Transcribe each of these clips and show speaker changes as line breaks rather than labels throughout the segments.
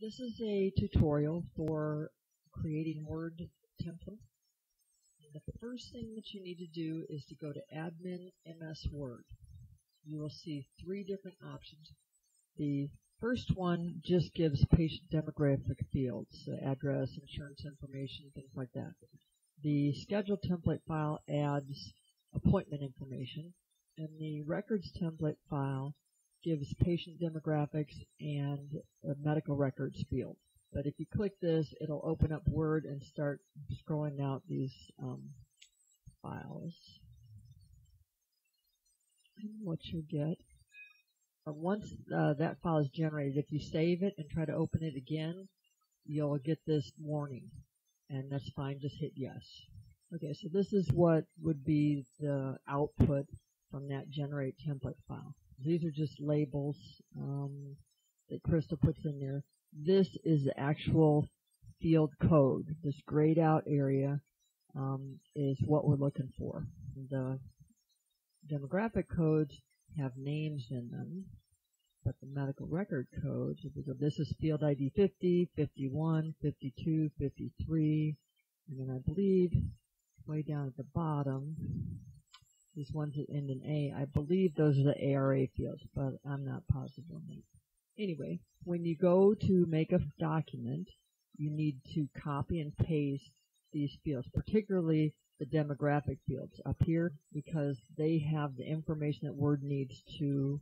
This is a tutorial for creating Word templates. The first thing that you need to do is to go to Admin MS Word. You will see three different options. The first one just gives patient demographic fields, address, insurance information, things like that. The schedule template file adds appointment information, and the records template file gives patient demographics and a medical records field. But if you click this, it'll open up Word and start scrolling out these um, files. And what you'll get, uh, once uh, that file is generated, if you save it and try to open it again, you'll get this warning. And that's fine, just hit yes. Okay, so this is what would be the output from that generate template file. These are just labels um, that Crystal puts in there. This is the actual field code. This grayed out area um, is what we're looking for. The demographic codes have names in them, but the medical record codes, this is field ID 50, 51, 52, 53, and then I believe way down at the bottom, these ones that end in A, I believe those are the ARA fields, but I'm not positive on that. Anyway, when you go to make a document, you need to copy and paste these fields, particularly the demographic fields up here, because they have the information that Word needs to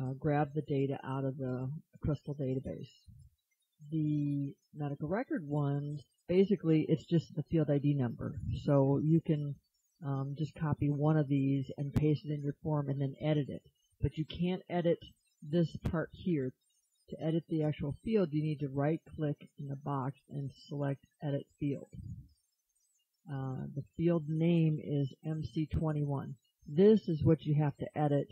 uh, grab the data out of the Crystal database. The medical record ones, basically, it's just the field ID number. So you can um, just copy one of these and paste it in your form and then edit it. But you can't edit this part here. To edit the actual field, you need to right click in the box and select edit field. Uh, the field name is MC21. This is what you have to edit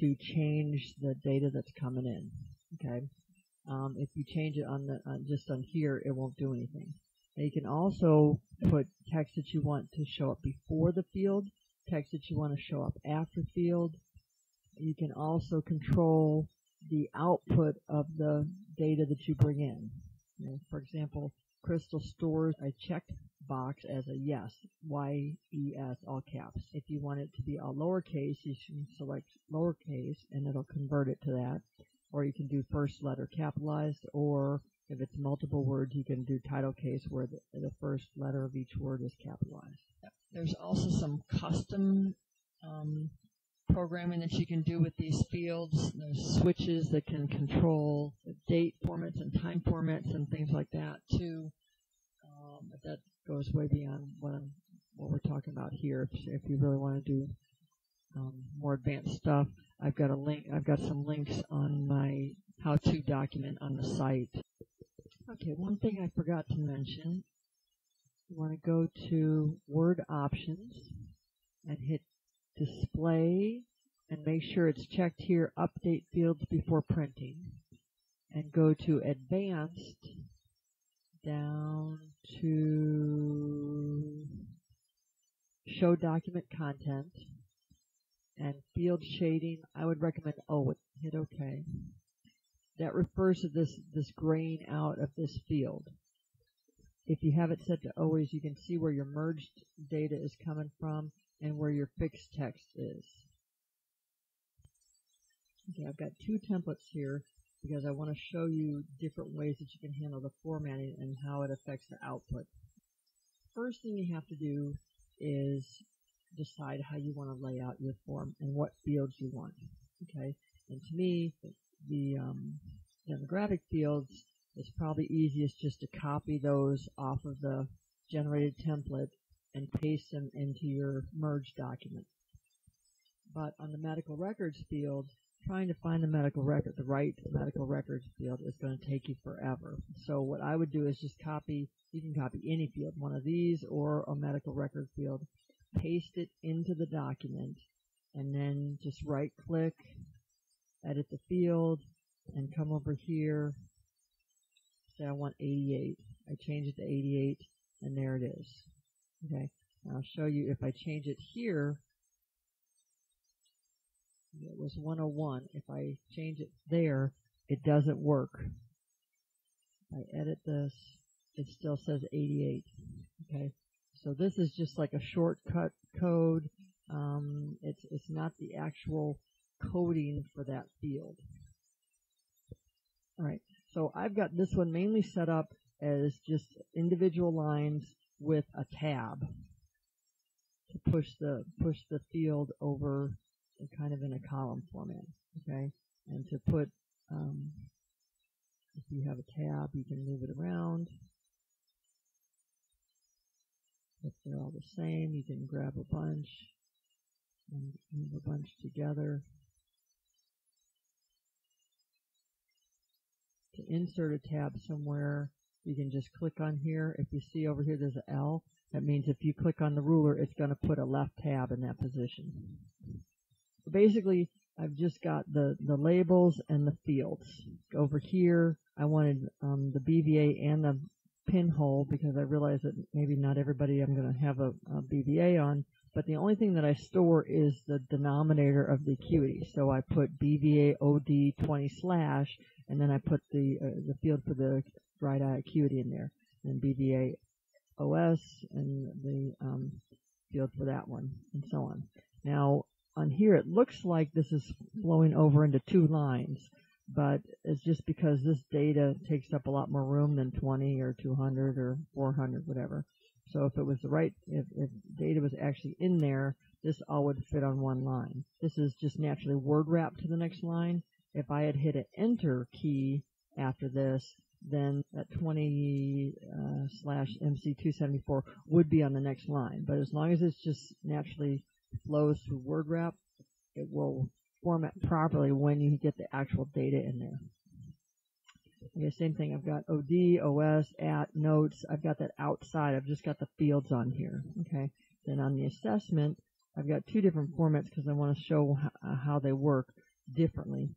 to change the data that's coming in. Okay. Um, if you change it on the uh, just on here, it won't do anything. Now you can also put text that you want to show up before the field, text that you want to show up after field. You can also control the output of the data that you bring in. You know, for example, Crystal stores a checked box as a yes, Y-E-S, all caps. If you want it to be all lowercase, you can select lowercase and it'll convert it to that. Or you can do first letter capitalized or if it's multiple words, you can do title case where the, the first letter of each word is capitalized. There's also some custom um, programming that you can do with these fields. There's switches that can control date formats and time formats and things like that too. Um, but that goes way beyond what, I'm, what we're talking about here. If, if you really want to do um, more advanced stuff, I've got a link. I've got some links on my how-to document on the site Okay, one thing I forgot to mention. You want to go to Word Options and hit Display and make sure it's checked here, Update Fields Before Printing. And go to Advanced down to Show Document Content and Field Shading. I would recommend, oh, hit OK that refers to this, this graying out of this field. If you have it set to always, you can see where your merged data is coming from and where your fixed text is. Okay, I've got two templates here because I want to show you different ways that you can handle the formatting and how it affects the output. First thing you have to do is decide how you want to lay out your form and what fields you want. Okay, and to me, the um, demographic fields, it's probably easiest just to copy those off of the generated template and paste them into your merge document. But on the medical records field, trying to find the medical record, the right medical records field is going to take you forever. So what I would do is just copy, you can copy any field, one of these or a medical record field, paste it into the document, and then just right click, edit the field, and come over here, say I want 88. I change it to 88, and there it is. Okay, I'll show you if I change it here, it was 101. If I change it there, it doesn't work. I edit this, it still says 88. Okay, so this is just like a shortcut code. Um, it's it's not the actual coding for that field. All right, so I've got this one mainly set up as just individual lines with a tab to push the push the field over kind of in a column format. Okay, and to put um, if you have a tab, you can move it around. If they're all the same, you can grab a bunch and move a bunch together. To insert a tab somewhere, you can just click on here. If you see over here there's an L, that means if you click on the ruler, it's going to put a left tab in that position. Basically, I've just got the, the labels and the fields. Over here, I wanted um, the BVA and the pinhole because I realize that maybe not everybody I'm going to have a, a BVA on, but the only thing that I store is the denominator of the acuity. So I put BVA OD 20 slash, and then I put the uh, the field for the right eye acuity in there, and BVA OS and the um, field for that one, and so on. Now on here it looks like this is flowing over into two lines, but it's just because this data takes up a lot more room than 20 or 200 or 400, whatever. So if it was the right, if, if data was actually in there, this all would fit on one line. This is just naturally word wrap to the next line. If I had hit an enter key after this, then that 20 uh, slash MC274 would be on the next line. But as long as it's just naturally flows through word wrap, it will format properly when you get the actual data in there. Okay, same thing. I've got OD, OS, at, notes. I've got that outside. I've just got the fields on here. Okay. Then on the assessment, I've got two different formats because I want to show how they work differently.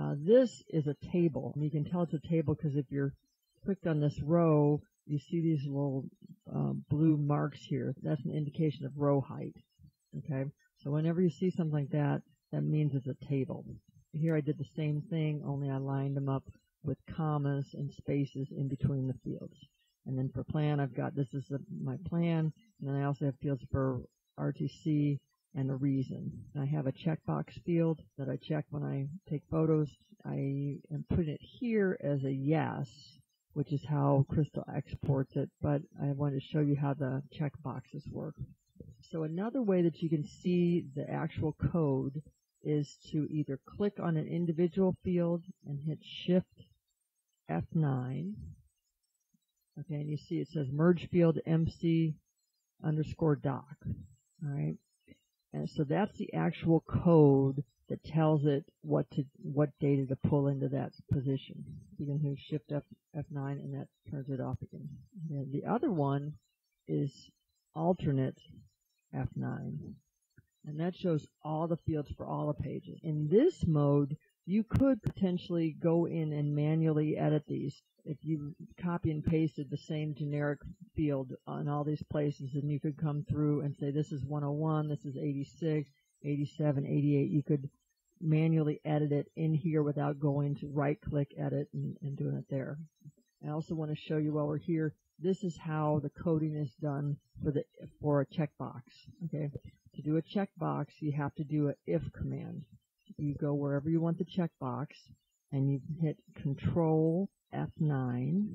Uh, this is a table. And you can tell it's a table because if you're clicked on this row, you see these little uh, blue marks here. That's an indication of row height. Okay, so whenever you see something like that, that means it's a table. Here I did the same thing, only I lined them up with commas and spaces in between the fields. And then for plan, I've got, this is my plan, and then I also have fields for RTC and a reason. I have a checkbox field that I check when I take photos. I am putting it here as a yes, which is how Crystal exports it, but I wanted to show you how the checkboxes work. So another way that you can see the actual code is to either click on an individual field and hit Shift F9. Okay, and you see it says merge field MC underscore doc. All right. And so that's the actual code that tells it what to what data to pull into that position. You can hit Shift F F9 and that turns it off again. And the other one is alternate F9. And that shows all the fields for all the pages. In this mode, you could potentially go in and manually edit these. If you copy and pasted the same generic field on all these places, and you could come through and say this is 101, this is 86, 87, 88. You could manually edit it in here without going to right click edit and, and doing it there. I also want to show you while we're here, this is how the coding is done for the for a checkbox. Okay, to do a checkbox, you have to do an if command. You go wherever you want the checkbox, and you hit Control F9,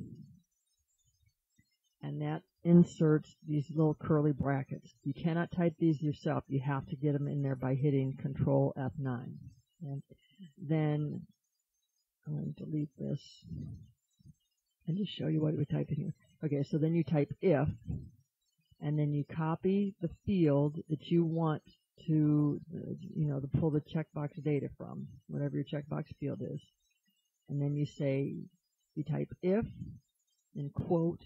and that inserts these little curly brackets. You cannot type these yourself. You have to get them in there by hitting Control F9. And then I'm going to delete this and just show you what we type in here. Okay, so then you type if, and then you copy the field that you want to, you know, to pull the checkbox data from, whatever your checkbox field is. And then you say, you type if, and quote,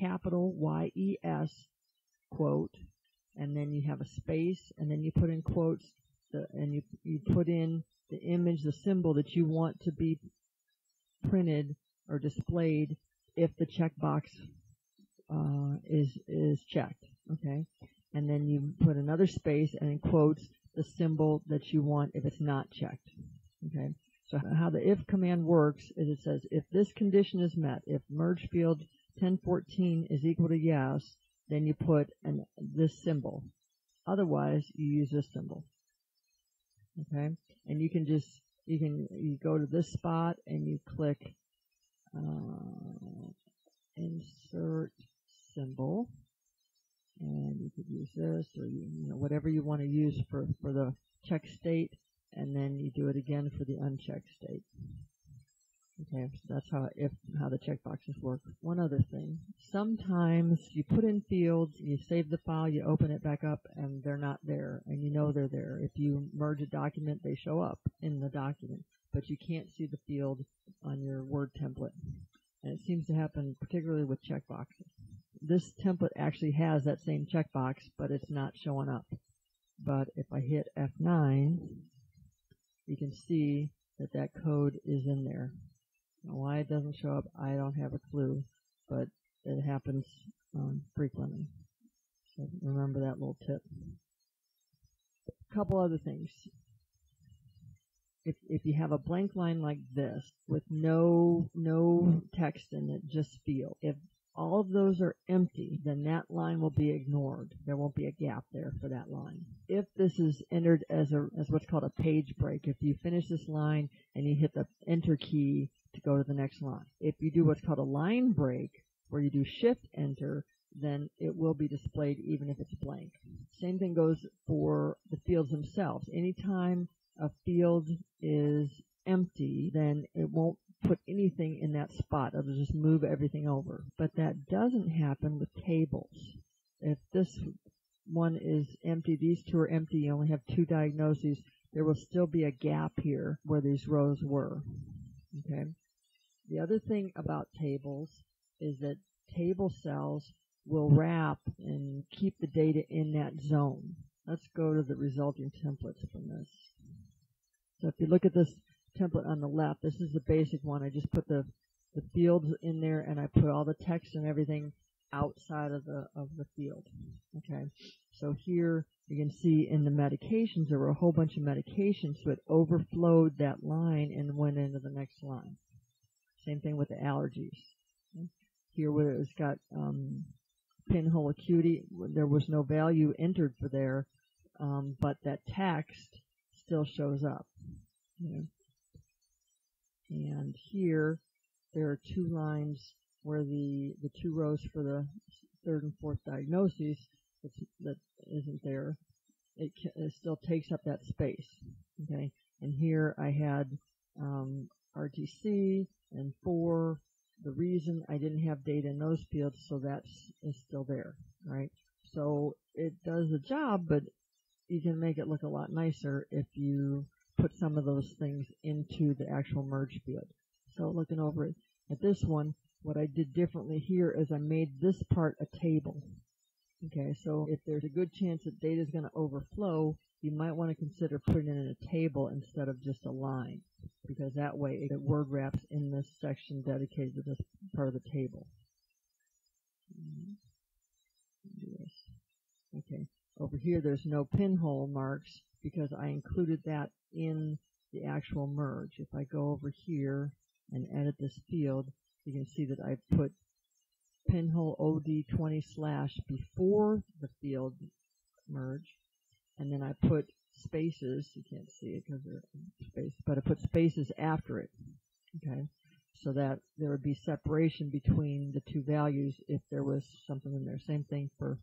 capital Y-E-S, quote, and then you have a space, and then you put in quotes, the, and you, you put in the image, the symbol that you want to be printed or displayed if the checkbox uh, is is checked. Okay, and then you put another space and in quotes the symbol that you want if it's not checked. Okay, So how the if command works is it says if this condition is met, if merge field 1014 is equal to yes, then you put an, this symbol. Otherwise, you use this symbol. Okay? And you can just, you can, you go to this spot and you click, uh, insert symbol. And you could use this or you, you know, whatever you want to use for, for the check state. And then you do it again for the unchecked state. Okay, so that's how if how the checkboxes work. One other thing. Sometimes you put in fields, you save the file, you open it back up, and they're not there, and you know they're there. If you merge a document, they show up in the document, but you can't see the field on your Word template. And it seems to happen particularly with checkboxes. This template actually has that same checkbox, but it's not showing up. But if I hit F9, you can see that that code is in there. Why it doesn't show up, I don't have a clue, but it happens um, frequently. So remember that little tip. A couple other things. If if you have a blank line like this with no no text in it, just field. If all of those are empty, then that line will be ignored. There won't be a gap there for that line. If this is entered as a as what's called a page break, if you finish this line and you hit the enter key to go to the next line. If you do what's called a line break, where you do shift enter, then it will be displayed even if it's blank. Same thing goes for the fields themselves. Anytime a field is empty, then it won't put anything in that spot. It'll just move everything over. But that doesn't happen with tables. If this one is empty, these two are empty, you only have two diagnoses, there will still be a gap here where these rows were. Okay. The other thing about tables is that table cells will wrap and keep the data in that zone. Let's go to the resulting templates from this. So if you look at this template on the left, this is the basic one. I just put the, the fields in there and I put all the text and everything outside of the of the field. Okay. So here you can see in the medications there were a whole bunch of medications, so it overflowed that line and went into the next line. Same thing with the allergies. Here where it's got um, pinhole acuity, there was no value entered for there, um, but that text still shows up. Okay. And here there are two lines where the, the two rows for the third and fourth diagnoses that isn't there. It, it, still takes up that space. Okay, and here I had um, RTC and for the reason I didn't have data in those fields, so that's is still there, right? So it does the job, but you can make it look a lot nicer if you put some of those things into the actual merge field. So looking over it at this one, what I did differently here is I made this part a table. Okay, so if there's a good chance that data is going to overflow, you might want to consider putting it in a table instead of just a line, because that way the word wraps in this section dedicated to this part of the table. Mm-hmm. Okay, over here there's no pinhole marks because I included that in the actual merge. If I go over here and edit this field, you can see that I put pinhole OD20 slash before the field merge, and then I put spaces, you can't see it because they're space, but I put spaces after it, okay, so that there would be separation between the two values if there was something in there. Same thing for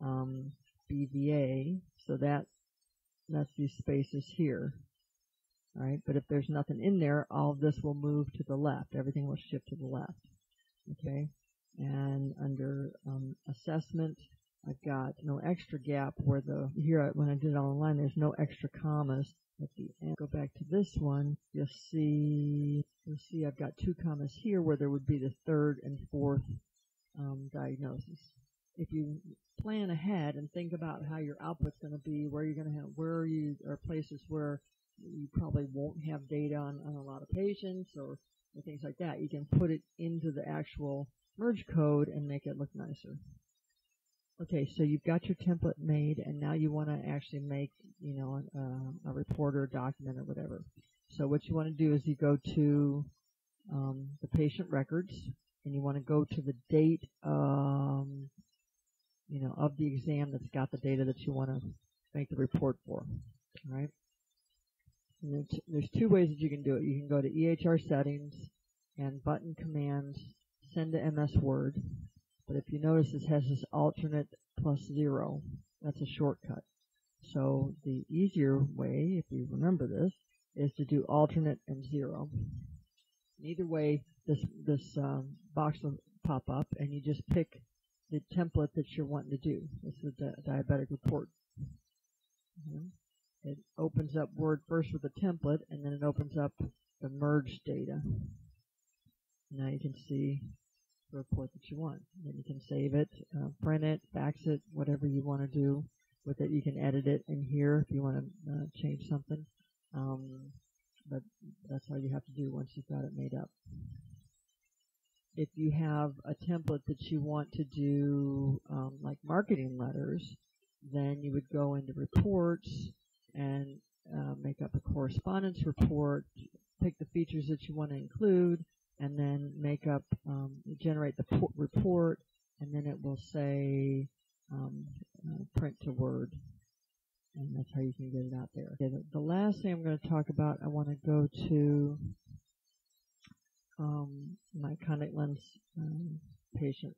um, BVA, so that that's these spaces here, right? But if there's nothing in there, all of this will move to the left. Everything will shift to the left. Okay? And under um, assessment, I've got no extra gap where the, here when I did it online, there's no extra commas at the end. Go back to this one, you'll see, you'll see I've got two commas here where there would be the third and fourth um, diagnosis. If you plan ahead and think about how your output's going to be, where you're going to have, where are you are places where you probably won't have data on, on a lot of patients or, things like that. You can put it into the actual merge code and make it look nicer. Okay, so you've got your template made and now you want to actually make, you know, a, a report or a document or whatever. So what you want to do is you go to um, the patient records and you want to go to the date um, you know of the exam that's got the data that you want to make the report for. All right. And there's two ways that you can do it. You can go to EHR settings and button commands send to MS Word. But if you notice this has this alternate plus zero, that's a shortcut. So the easier way, if you remember this, is to do alternate and zero. Either way, this this um, box will pop up, and you just pick the template that you're wanting to do. This is the diabetic report. Mm-hmm. It opens up Word first with a template, and then it opens up the merge data. Now you can see the report that you want. Then you can save it, uh, print it, fax it, whatever you want to do with it. You can edit it in here if you want to uh, change something. Um, but that's all you have to do once you've got it made up. If you have a template that you want to do um, like marketing letters, then you would go into reports and uh, make up a correspondence report, pick the features that you want to include, and then make up, um, generate the report, and then it will say um, uh, print to Word and that's how you can get it out there. Okay, the, the, last thing I'm going to talk about, I want to go to um, my contact lens um, patient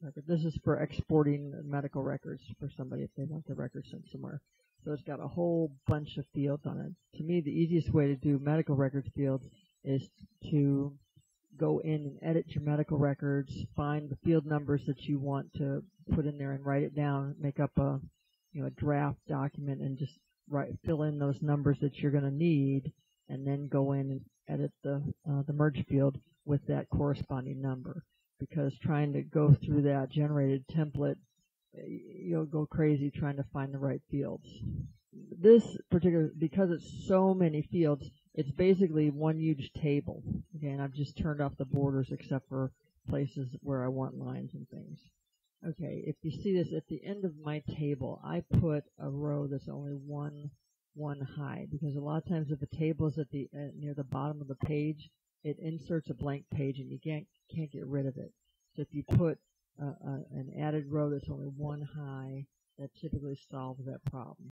record. This is for exporting medical records for somebody if they want the record sent somewhere. So it's got a whole bunch of fields on it. To me, the easiest way to do medical records fields is to go in and edit your medical records, find the field numbers that you want to put in there and write it down, make up a you know, a draft document and just write, fill in those numbers that you're going to need and then go in and edit the, uh, the merge field with that corresponding number. Because trying to go through that generated template, you'll go crazy trying to find the right fields. This particular, because it's so many fields, it's basically one huge table. Again, I've just turned off the borders except for places where I want lines and things. Okay, if you see this at the end of my table, I put a row that's only one one high because a lot of times if a table is at the uh, near the bottom of the page, it inserts a blank page and you can't can't get rid of it. So if you put uh, uh, an added row that's only one high, that typically solves that problem.